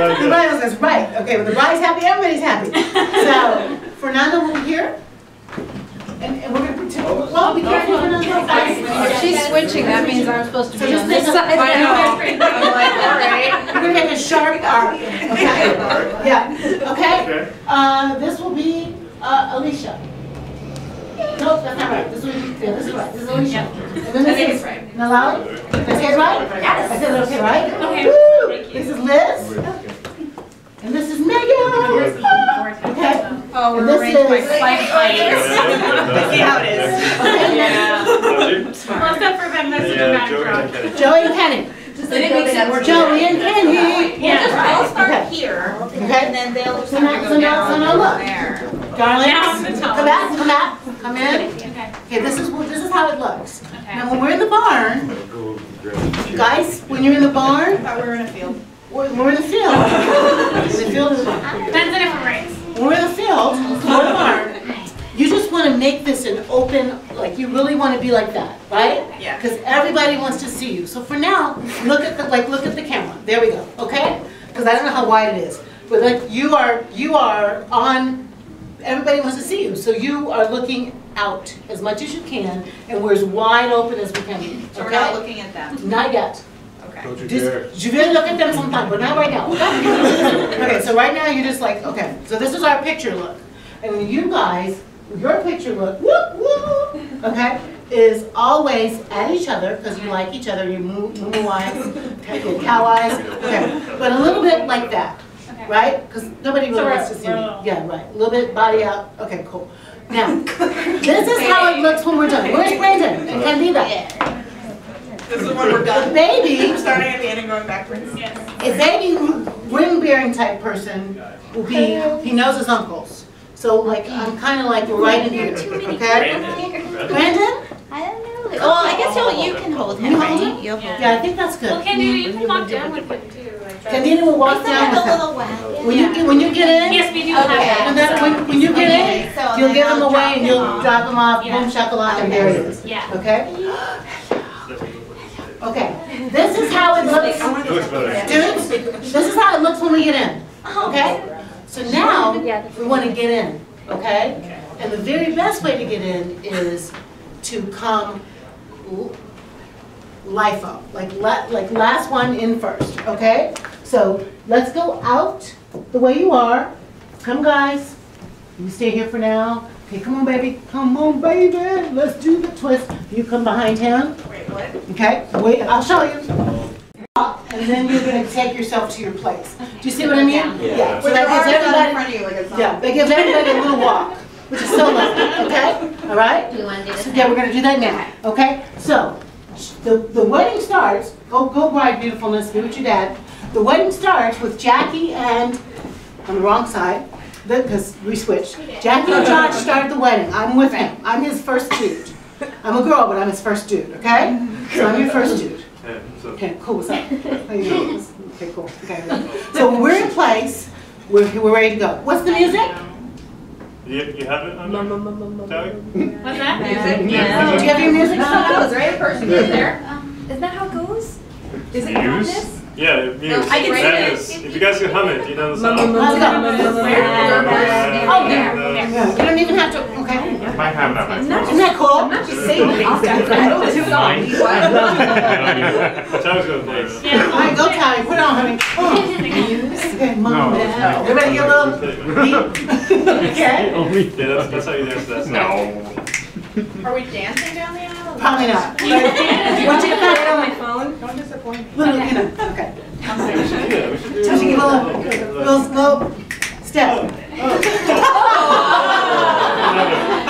Everybody else says, right, okay, when the bride's happy, everybody's happy. So, Fernando will be here. And, and we're gonna pretend, well, be careful, Fernando. She's switching, that means I'm supposed to So be just on this side. I know. I'm like, all right. We're gonna make a sharp arc, okay? Yeah, okay? Okay. Uh, this will be, uh, Alicia. Nope, that's not right, this will be, yeah, this is right, this is Alicia. And then I think this it's is, right. now Lally, did I say it right? Yes. I said it okay, right? Okay. Woo! Thank you. This is Liz, and this is Megan. Okay? Oh, we're this arranged by is- slight height. See how it is. Okay. Yeah. Well, except for them, that's such a Yeah, bad Joey and Kenny. Joey and Kenny. Then it makes it more Joey and Kenny. Yeah. Just, I'll Okay. start here, Okay? and then they'll just So have now, to so now, so now look. there. Darlings, Down the top. come back, come back, come in. Okay, Okay, this is, this is how it looks. okay. Now, when we're in the barn, guys, when you're in the barn, I Thought we were in a field. We're, we're in the field. The field is, That's a different race. we're in the field, we're in the barn. You just wanna make this an open, like, you really wanna be like that, right? Yeah. Because everybody wants to see you. So for now, look at the, like, look at the camera. There we go, okay? Because I don't know how wide it is. But like, you are, you are on, everybody wants to see you. So you are looking out as much as you can, and we're as wide open as we can be, So we're not looking at them. Not yet. Okay. Don't you dare. Just, you will look at them sometime, but not right now. okay? Okay, so right now, you're just like, okay, so this is our picture look. And when you guys, your picture look, whoop, whoop, okay, is always at each other, because you like each other, you moo, moo moo eyes, cow eyes, okay. But a little bit like that, Okay. right? Because nobody So really we're- wants to see we're you. a little- Yeah, right, a little bit body out, okay, cool. Now, this is how it looks when we're done. Where's Brandon and Candida? This is when we're The done. baby We're starting at the end and going backwards. Yes. a baby ring-bearing type person will be, he knows his uncles. So like, I'm kind of like right in here, okay? Brandon? I don't know. Well, oh, I guess you'll, you can hold him, You hold right? him? You'll hold him. Yeah, I think that's Well, good. Candida, you can walk down with him too. like that. Candida will walk Is down that with like him. little wagon? When you, get when you get in, Yes, we do have Okay. and that. then when, when you get in, So you'll then give him I'll away drop and you'll off. drop him off, Yeah. boom shakalaka, and there he is. Yeah. Okay? Okay, this is how it looks. It looks better. Students, this is how it looks when we get in, okay? So now, we want to get in, okay? And the very best way to get in is to come l- LIFO, like la, like last one in first, okay? So let's go out the way you are. Come guys, you stay here for now. Okay, come on baby, come on baby, let's do the twist. You come behind him. Wait, what? Okay, wait, I'll show you. And then you're gonna take yourself to your place. Do you see what I mean? Yeah. So With that your gives out in everybody, front of you like a zombie. yeah, that gives everybody a little walk, which is so lovely, okay? All right? Do you want to do this? Yeah, we're gonna do that now, okay? So, the, the wedding starts, go, go bride beautifulness, be with your dad. The wedding starts with Jackie and, on the wrong side, because we switched. Jackie and Josh start the wedding, I'm with him, I'm his first dude. I'm a girl, but I'm his first dude, okay? Mm-hmm. So I'm your first dude. Yeah, so- Okay, cool, what's up? How you doing? Okay, cool, okay. So when we're in place, we're, we're ready to go. What's the music? You, you have it on there? Tally? What's that? Music? Yeah. Do you have your music No, stuff? that was right, person in there. Isn't that how it goes? Is it on Muse? this? Yeah, Muse. I can That sing If you guys can hum it, you know the song. Oh, there. Yeah, you don't even have to, okay. I have it on my phone. Isn't that cool? Just sing. I know this song. What? Tally's gonna play it. Yeah. All right, go Tally, put on, honey. Oh. Okay, mom, No. dad. Everybody get a little beat. Okay? Yeah, that's, that's how you dance that. No. Are we dancing down the aisle? Probably not. But Once you get Get that, on my phone. Don't disappoint. little, you know, okay. Yeah, we should do. Touch it, give a little, little oh. slow step. Oh. Oh.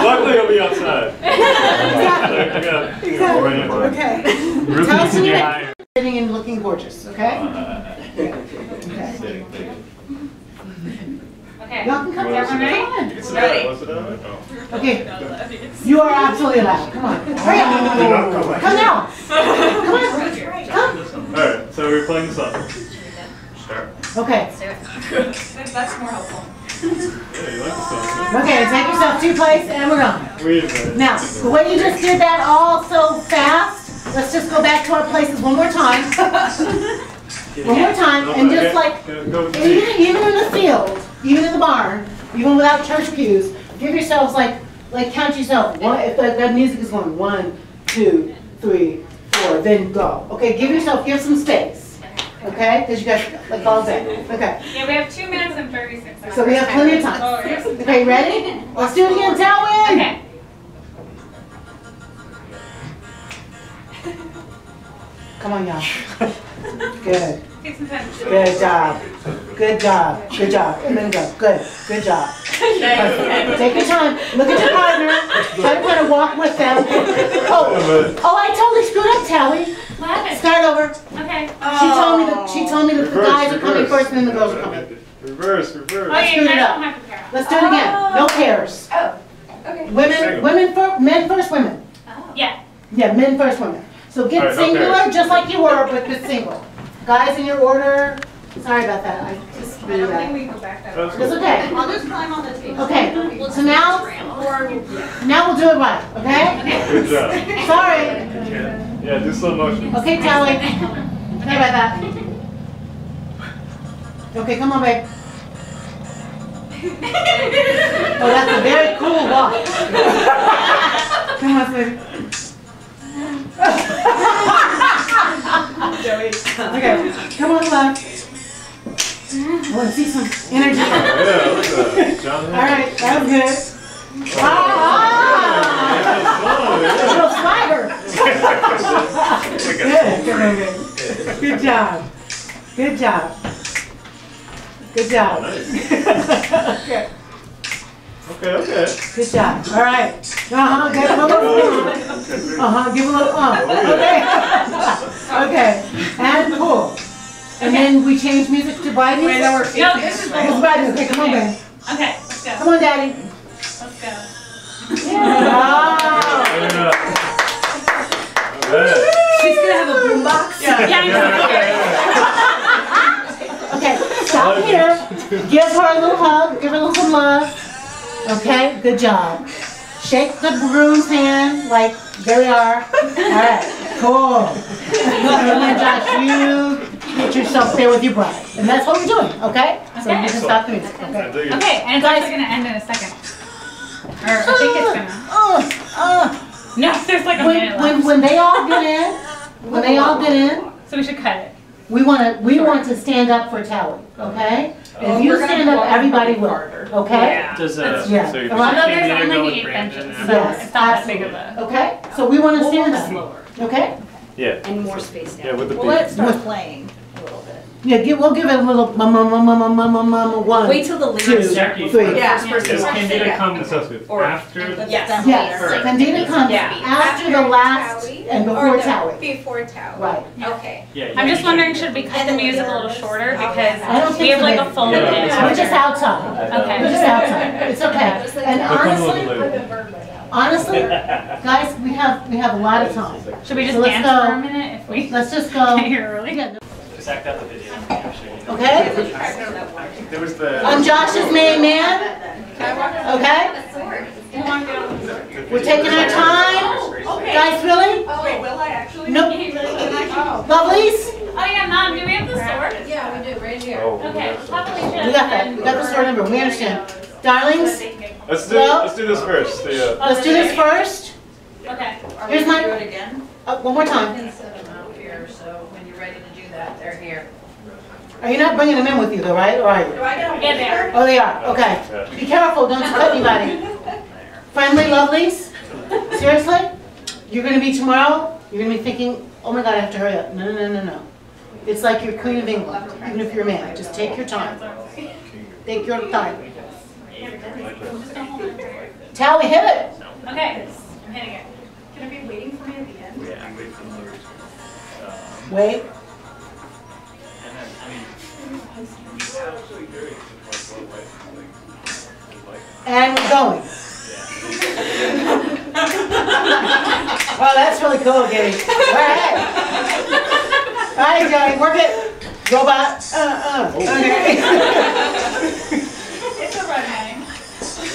Luckily, you'll be outside. Exactly. Exactly. Okay. Tell us in your Yeah. Sitting and looking gorgeous, okay? Uh, Okay. Okay. Y'all can come Is down. everyone ready? You can sit down. Want to sit down? Oh. Okay. You are absolutely allowed. Come on. Hurry up. Come now. Come on. Come. Alright, so we're playing the song. Start. Okay. That's more helpful. Yeah, you like the song. Okay, take yourself to your place and we're going. Wait a minute. Now, the way you just did that all so fast, let's just go back to our places one more time. One more time, and just like, Go, go and deep. even, even in the field, even in the barn, even without church pews, give yourselves like, like count yourself. One, if that, that music is going one, two, three, four, then go. Okay, give yourself, give some space. Okay, because you guys like all day. Okay, Yeah, we have two minutes and thirty-six seconds. so we have plenty of time. Oh. Okay, ready? Let's do it again, Talwin. Okay. Come on, y'all. Good. Take some time. Good job. Good job. Good job. And then go. Good. Good job. Perfect. Take your time. Look at your partner. Try to kind of walk with them. Oh, oh, I totally screwed up, Tally. What happened? Start over. Okay. She told me that, oh. she told me that the Reverse, guys are coming first and then the girls are coming. Reverse, Oh, reverse. yeah, screwed you it up. don't have to care. Let's do it again. No oh. pairs. Oh, okay. Women, women first, men first, women. Oh. Yeah. Yeah, men first, women. So get right, singular, pairs. just like you were, but just single. Guys in your order. Sorry about that. I just I do don't think we go back that That's far. It's okay. I'll just climb on the table. Okay, so now, now we'll do it right, okay? Good job. Sorry. Yeah, yeah. do slow motion. Okay, Tally. Sorry about that. Okay, come on, babe. Oh, that's a very cool walk. Come on, baby. Okay, come on, love. I want to see some energy. Yeah, look at that. All right, that was good. Ah! A little swagger. Good, good, good. Good job. Good job. Good job. Okay, Okay, okay. Good job. All right. Uh-huh, give a little, uh-huh, give a little, uh, okay. Okay, and pull. And then we change music to bride music? No, this is It's bride music, okay, come on, babe. Okay, let's go. Come on, daddy. Let's go. Wow. Yeah. Okay. She's gonna have a boombox. Yeah, Okay, stop here. Give her a little hug, give her a little some love. Okay, good job. Shake the groom's hand like, there we are. All right, cool. And then Josh, you get yourself there with your bride. And that's what we're doing, okay? So you Okay. can stop the music, I okay? Okay, and it's actually gonna end in a second. Or I think it's gonna. Uh, uh, No, there's like a When, minute when, left. when they all get in, when they all get in, So we should cut it. we wanna, we want to stand up for Tally, okay? And if you stand up, everybody will, okay? Does, uh, Yeah. so you Well, I know can't there's only eight Brandon benches, so Yes, it's not that big of a. Okay, so we wanna stand up, Slower. okay? Yeah, And more space yeah, with the Well, let it beat. start playing a little bit. Yeah, gi- we'll give it a little mama, mama, mama, mama, one. Wait till the two, start. Jackie, three. Yeah. First person Does Candida yeah. come to Or- after? Yes. Yes, Correct. Candida comes Yeah. after the last Towie? and before the- Towie. Before Towie. Right. Okay. Yeah, I'm just wondering, should we cut the music a little shorter I don't because we have like a full minute? We're just outside. We're Okay. just outside. It's okay. And honestly, honestly, guys, we have, we have a lot of time. Should we just So let's dance for a minute if we Let's just go. get here early? Yeah, no- act out the video. Okay? There was the. I'm Josh's main man, okay? You want to go? We're taking our time. Guys, really? Oh, wait, will I actually? Nope. Oh. Lovelies? Oh yeah, mom, do we have the sword? Yeah, we do, right here. Oh, Okay, yes. how we. We got that. We got the store number. We understand. Darlings, Let's do, Well- let's do this first. The, uh, let's do this first. Okay. Here's my- Do it again? Uh, one more time. can set them out here, so when you're ready to do that, they're here. Are you not bringing them in with you though, right? Or are you? Do I get them Yeah, they. Oh, they are. Okay. Be careful. Don't cut anybody. Friendly lovelies? Seriously? You're gonna be tomorrow, you're gonna be thinking, oh my God, I have to hurry up. No, no, no, no, no. It's like you're Queen of England, even if you're a man. Just take your time. Take your time. Tally, hit it. Okay, I'm hitting it. Can it be waiting for me at the end? Yeah, wait for the lyrics. Wait. And we're going. Wow, that's really cool, Giddy. All right. All right, Johnny, work it. Robot. Uh, uh. Okay. It's a red name.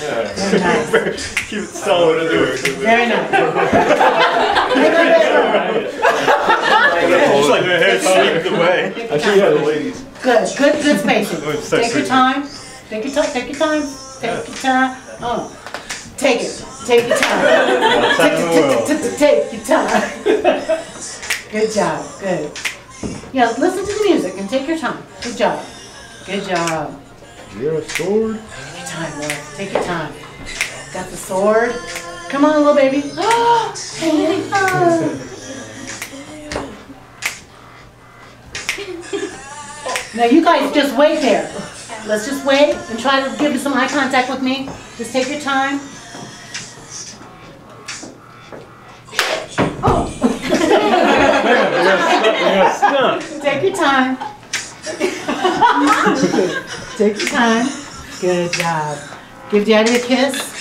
Very yeah. nice. Keep it solid and do it. Very nice. Just like her hair swept away. Take your time. ladies. Good, good, good spacing. It's so Take your time, take your time, take your time, take your time. Oh, take it, take your time. Time in the world. Take- Take your time. Good job, good. Yeah, listen to the music and take your time. Good job. Good job. You're a sword. Take your time, love. Take your time. Got the sword. Come on, little baby. Hey, oh. Now you guys just wait there. Let's just wait and try to give some eye contact with me. Just take your time. Oh. Take your time. Take your time. Good job. Give daddy a kiss.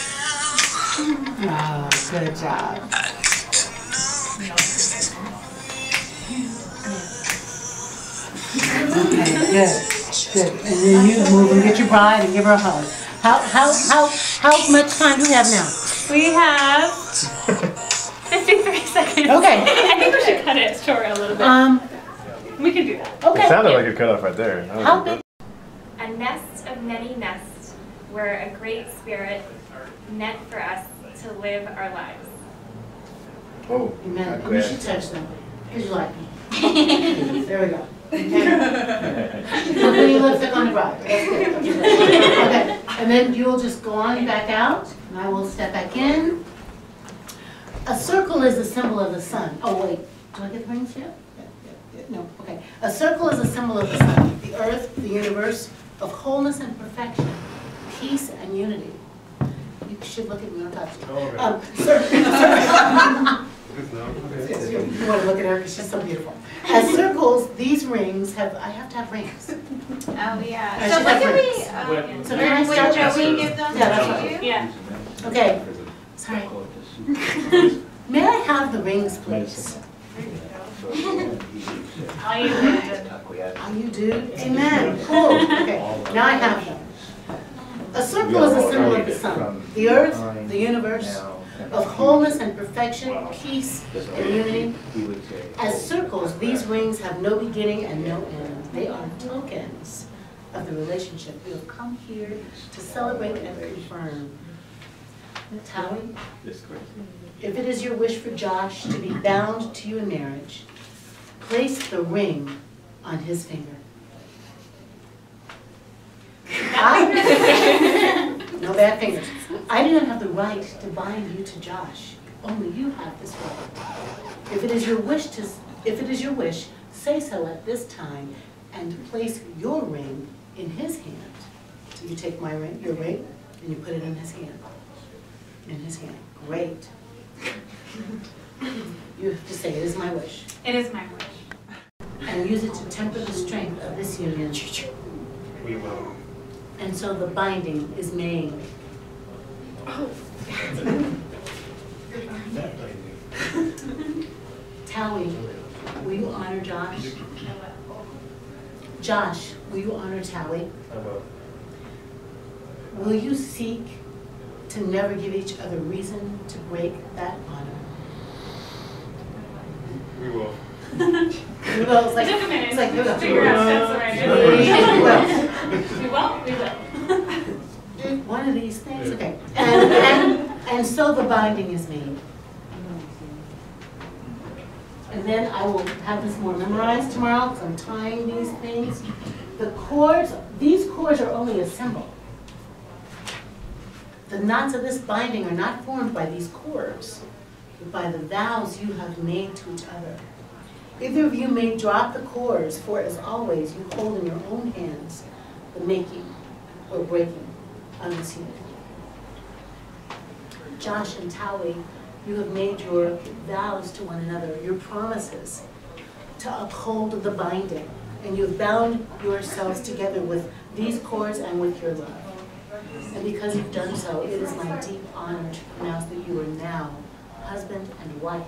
Oh, good job. Okay, good, good. And then you move and get your bride and give her a hug. How, how, how, how much time do we have now? We have 53 seconds. Okay. I think we should cut it short a little bit. Um, we can do that. It okay. sounded like a cutoff right there. How big, A nest of many nests where a great spirit meant for us to live our lives. Oh, Amen. not You bad. should touch them, because you like me. There we go. Okay. You're putting lipstick on the bride. That's good. Okay, and then you'll just go on back out, and I will step back in. A circle is a symbol of the sun. Oh, wait, do I get the rings yet? Yeah, yeah, yeah. No, okay. A circle is a symbol of the sun, the earth, the universe, of wholeness and perfection, peace and unity. You should look at me, not touch me. Um, cir- cir- Yes, You you want to look at her because she's so beautiful. As circles, these rings have, I have to have rings. Oh, I yeah. should have rings. When- So can I start? Joey give them Yeah, that's to right. you? Yeah. Okay, sorry. May I have the rings, please? All you did. Oh, you do? Amen. Cool. Okay, now I have them. A circle is a symbol of the sun, the earth, the universe, of wholeness and perfection, peace and unity. As circles, these rings have no beginning and no end. They are tokens of the relationship. We have come here to celebrate and confirm. Towie, if it is your wish for Josh to be bound to you in marriage, place the ring on his finger. Ah. No bad fingers. I do not have the right to bind you to Josh. Only you have this right. If it is your wish to, if it is your wish, say so at this time and place your ring in his hand. So you take my ring, your ring, and you put it in his hand. In his hand. Great. You have to say, it is my wish. It is my wish. And use it to temper the strength of this union. We will. And so the binding is made. Oh. Towie, will you honor Josh? Josh, will you honor Towie? I will. Will you seek to never give each other reason to break that honor? We will. You will, it's like, It took a minute it's like, you to will. figure out steps We already. will. We will, we will. One of these things, okay. And, and, so the binding is made. And then I will have this more memorized tomorrow, because I'm tying these things. The cords, these cords are only a symbol. The knots of this binding are not formed by these cords, but by the vows you have made to each other. Either of you may drop the cords, for as always, you hold in your own hands the making or breaking of this unity. Josh and Towie, you have made your vows to one another, your promises to uphold the binding, and you have bound yourselves together with these cords and with your love. And because you've done so, it is my deep honor to pronounce that you are now husband and wife.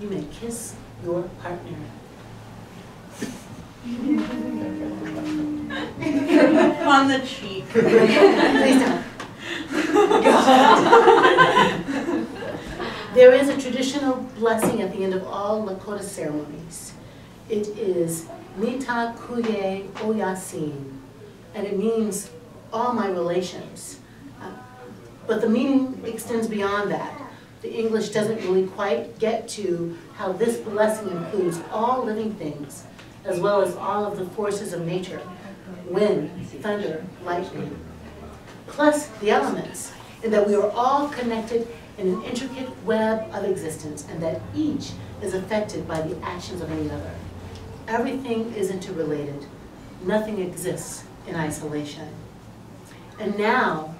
You may kiss your partner. On the cheek. Please don't. There is a traditional blessing at the end of all Lakota ceremonies. It is Mitakuye Oyasin, and it means all my relations. Uh, But the meaning extends beyond that. The English doesn't really quite get to how this blessing includes all living things, as well as all of the forces of nature, wind, thunder, lightning, plus the elements, and that we are all connected in an intricate web of existence, and that each is affected by the actions of any other. Everything is interrelated. Nothing exists in isolation. And now,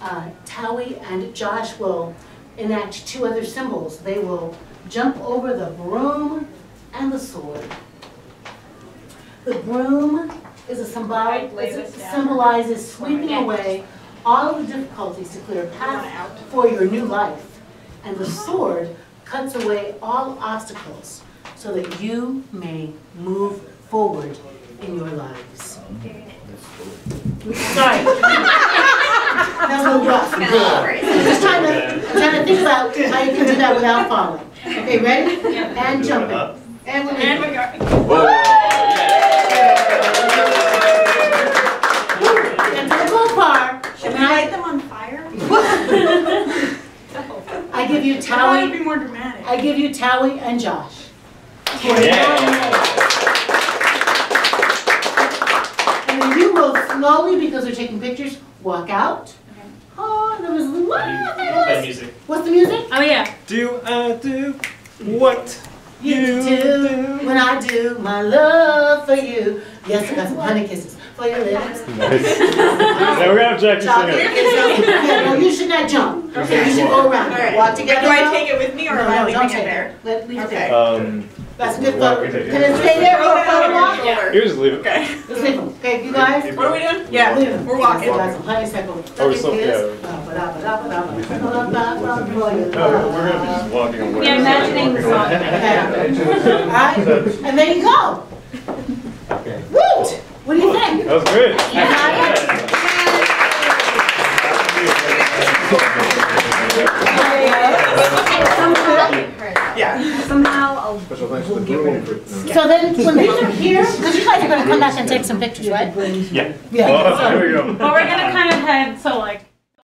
uh, Towie and Josh will enact two other symbols. They will jump over the broom and the sword. The broom is a symbol, Lay this down. symbolizes sweeping away all the difficulties to clear a path for your new life. And the sword cuts away all obstacles so that you may move forward in your lives. Sorry. That was a little rough. I'm just trying to, I'm trying to think about how you can do that without falling. Okay, ready? And jumping. And we're And I, light them on fire? I give you I to be more dramatic. I give you Towie and Josh. For Yeah. nine. And then you will slowly, because they're taking pictures, walk out. Oh, there was, wow, there Play was. music. What's the music? Oh, yeah. Do I do what You do when I do my love for you. Yes, I got some honey kisses for your lips. Nice. Now we're gonna have Jackie Chocolate sing it. Yeah, no, you should not jump. Okay, you should go around. All right. Walk together. Do I take it with me or No, am I no, leaving don't it take there? it. Let, leave it Okay. there. Um, That's a good Why photo. we take it? Can it stay there for a photo Yeah. walk? Shoulder. you just leave it. Okay. Let's leave them. Okay, you guys? What are we doing? Yeah, Leave 'em. we're walking. Got some honeysuckle. Oh, we're still- Look yeah. No, we're we're gonna be just walking away. Yeah, imagining the song. Okay. Alright, and there you go. Woot! What do you think? That was great. You got? Yeah. Somehow I'll. Special thanks to the broom. So then, when these are here, because you guys are gonna come back and take some pictures, right? Yeah. Yeah. Oh, there we go. But we're gonna kind of head, so like,